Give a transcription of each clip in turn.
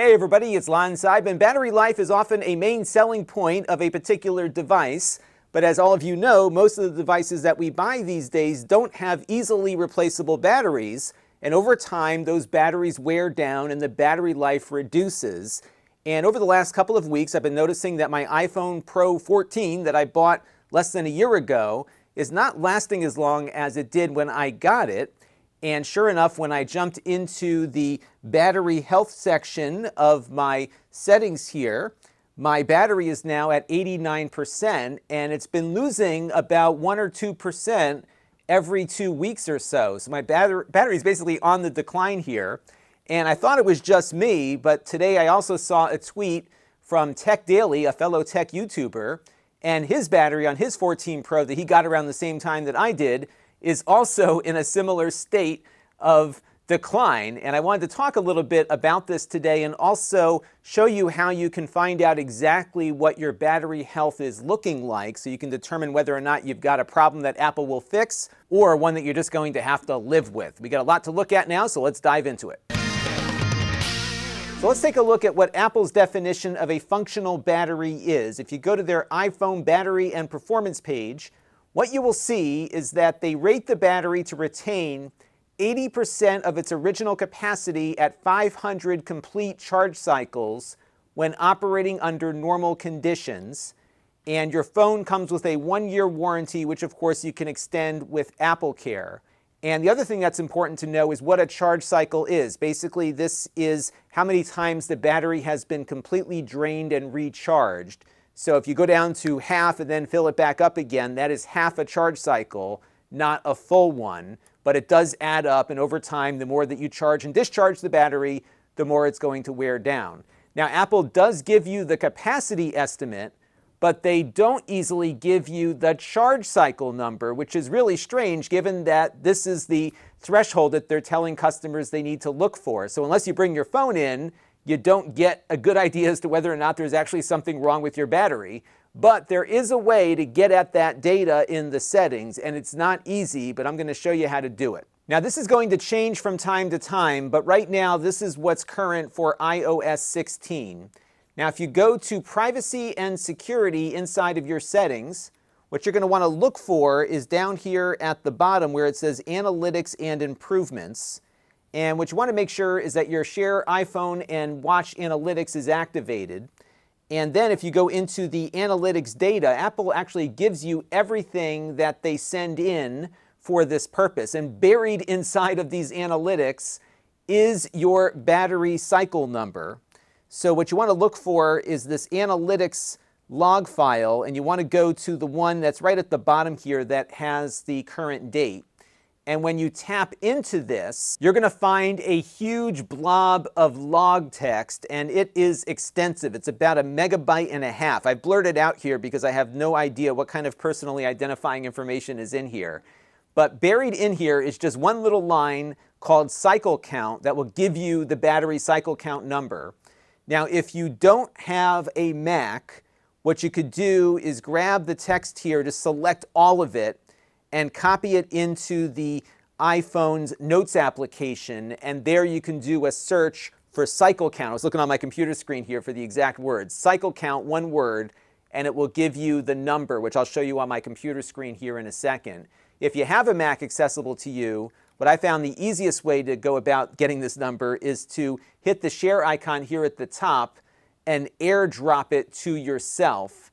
Hey everybody, it's Lon Seidman. Battery life is often a main selling point of a particular device, but as all of you know, most of the devices that we buy these days don't have easily replaceable batteries, and over time those batteries wear down and the battery life reduces. And over the last couple of weeks, I've been noticing that my iPhone Pro 14 that I bought less than a year ago is not lasting as long as it did when I got it. And sure enough, when I jumped into the battery health section of my settings here, my battery is now at 89%, and it's been losing about 1 or 2% every two weeks or so. So my batter- battery is basically on the decline here. And I thought it was just me, but today I also saw a tweet from Tech Daily, a fellow tech YouTuber, and his battery on his 14 Pro that he got around the same time that I did is also in a similar state of decline. And I wanted to talk a little bit about this today and also show you how you can find out exactly what your battery health is looking like so you can determine whether or not you've got a problem that Apple will fix or one that you're just going to have to live with. We got a lot to look at now, so let's dive into it. So let's take a look at what Apple's definition of a functional battery is. If you go to their iPhone battery and performance page, what you will see is that they rate the battery to retain 80% of its original capacity at 500 complete charge cycles when operating under normal conditions. And your phone comes with a one year warranty, which of course you can extend with Apple Care. And the other thing that's important to know is what a charge cycle is. Basically, this is how many times the battery has been completely drained and recharged. So if you go down to half and then fill it back up again, that is half a charge cycle, not a full one. But it does add up, and over time, the more that you charge and discharge the battery, the more it's going to wear down. Now, Apple does give you the capacity estimate, but they don't easily give you the charge cycle number, which is really strange given that this is the threshold that they're telling customers they need to look for. So, unless you bring your phone in you don't get a good idea as to whether or not there's actually something wrong with your battery. But there is a way to get at that data in the settings, and it's not easy, but I'm going to show you how to do it. Now, this is going to change from time to time, but right now, this is what's current for iOS 16. Now, if you go to privacy and security inside of your settings, what you're going to want to look for is down here at the bottom where it says analytics and improvements. And what you want to make sure is that your Share iPhone and Watch Analytics is activated. And then if you go into the analytics data, Apple actually gives you everything that they send in for this purpose. And buried inside of these analytics is your battery cycle number. So what you want to look for is this analytics log file, and you want to go to the one that's right at the bottom here that has the current date. And when you tap into this, you're going to find a huge blob of log text, and it is extensive. It's about a megabyte and a half. I blurred it out here because I have no idea what kind of personally identifying information is in here. But buried in here is just one little line called cycle count that will give you the battery cycle count number. Now, if you don't have a Mac, what you could do is grab the text here to select all of it and copy it into the iPhone's Notes application, and there you can do a search for cycle count. I was looking on my computer screen here for the exact words. Cycle count, one word, and it will give you the number, which I'll show you on my computer screen here in a second. If you have a Mac accessible to you, what I found the easiest way to go about getting this number is to hit the share icon here at the top and airdrop it to yourself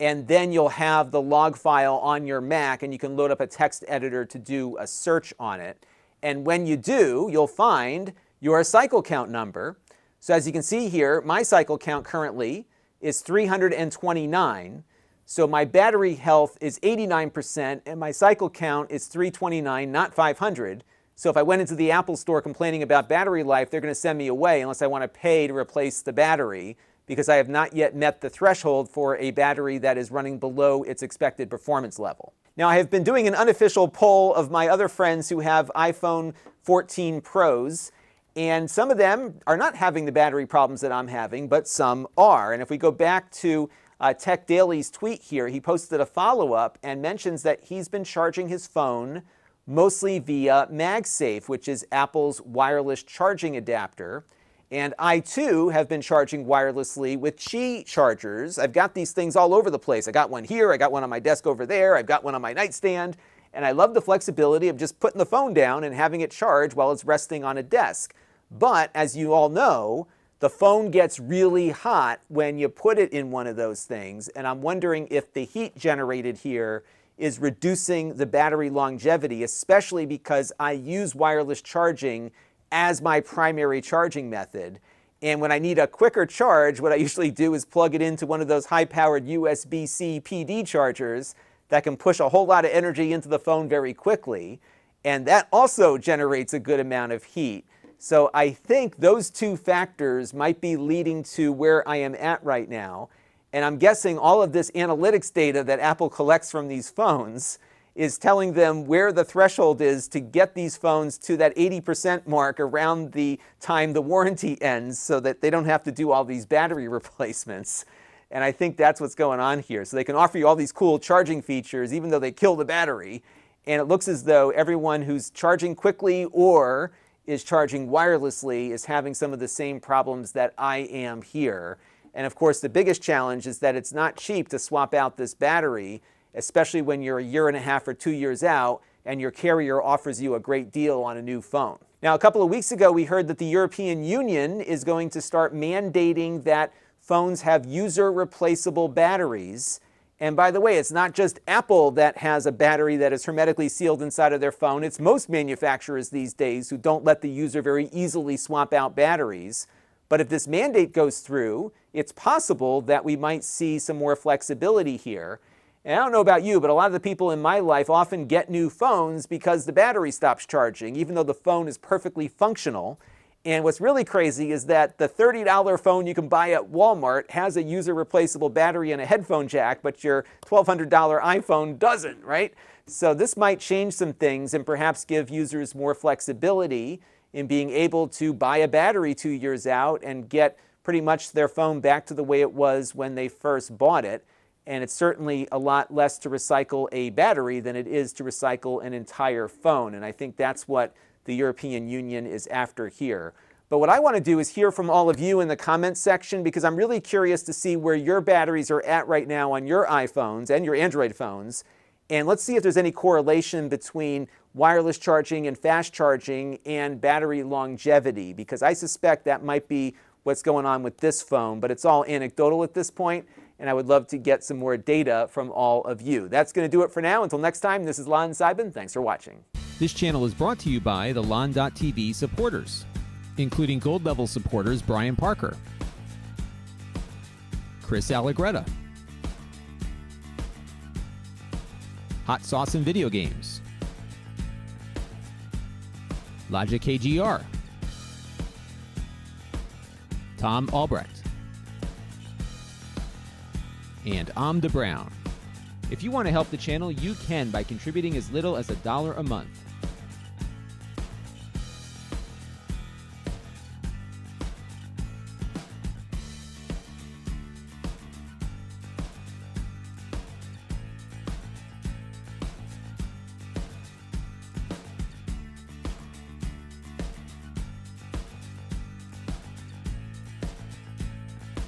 and then you'll have the log file on your Mac and you can load up a text editor to do a search on it. And when you do, you'll find your cycle count number. So as you can see here, my cycle count currently is 329. So my battery health is 89% and my cycle count is 329, not 500. So if I went into the Apple store complaining about battery life, they're going to send me away unless I want to pay to replace the battery because I have not yet met the threshold for a battery that is running below its expected performance level. Now, I have been doing an unofficial poll of my other friends who have iPhone 14 Pros, and some of them are not having the battery problems that I'm having, but some are. And if we go back to uh, Tech Daily's tweet here, he posted a follow up and mentions that he's been charging his phone mostly via MagSafe, which is Apple's wireless charging adapter. And I too have been charging wirelessly with Qi chargers. I've got these things all over the place. I got one here, I got one on my desk over there, I've got one on my nightstand, and I love the flexibility of just putting the phone down and having it charge while it's resting on a desk. But as you all know, the phone gets really hot when you put it in one of those things, and I'm wondering if the heat generated here is reducing the battery longevity, especially because I use wireless charging as my primary charging method. And when I need a quicker charge, what I usually do is plug it into one of those high-powered USB-C PD chargers that can push a whole lot of energy into the phone very quickly. And that also generates a good amount of heat. So I think those two factors might be leading to where I am at right now. And I'm guessing all of this analytics data that Apple collects from these phones is telling them where the threshold is to get these phones to that 80% mark around the time the warranty ends so that they don't have to do all these battery replacements. And I think that's what's going on here. So they can offer you all these cool charging features even though they kill the battery. And it looks as though everyone who's charging quickly or is charging wirelessly is having some of the same problems that I am here. And of course, the biggest challenge is that it's not cheap to swap out this battery especially when you're a year and a half or two years out and your carrier offers you a great deal on a new phone. Now, a couple of weeks ago, we heard that the European Union is going to start mandating that phones have user replaceable batteries. And by the way, it's not just Apple that has a battery that is hermetically sealed inside of their phone. It's most manufacturers these days who don't let the user very easily swap out batteries. But if this mandate goes through, it's possible that we might see some more flexibility here. And I don't know about you, but a lot of the people in my life often get new phones because the battery stops charging, even though the phone is perfectly functional. And what's really crazy is that the $30 phone you can buy at Walmart has a user replaceable battery and a headphone jack, but your $1,200 iPhone doesn't, right? So this might change some things and perhaps give users more flexibility in being able to buy a battery two years out and get pretty much their phone back to the way it was when they first bought it and it's certainly a lot less to recycle a battery than it is to recycle an entire phone. And I think that's what the European Union is after here. But what I want to do is hear from all of you in the comments section because I'm really curious to see where your batteries are at right now on your iPhones and your Android phones. And let's see if there's any correlation between wireless charging and fast charging and battery longevity because I suspect that might be what's going on with this phone, but it's all anecdotal at this point and I would love to get some more data from all of you. That's going to do it for now. Until next time, this is Lon Seidman. Thanks for watching. This channel is brought to you by the Lon.TV supporters, including gold level supporters Brian Parker, Chris Allegretta, Hot Sauce and Video Games, Logic KGR, Tom Albrecht, and I'm the Brown. If you want to help the channel, you can by contributing as little as a dollar a month.